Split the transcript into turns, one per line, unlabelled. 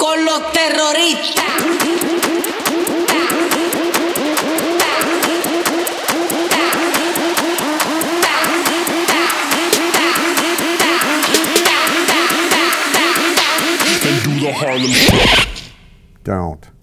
con los terroristas.
Don't.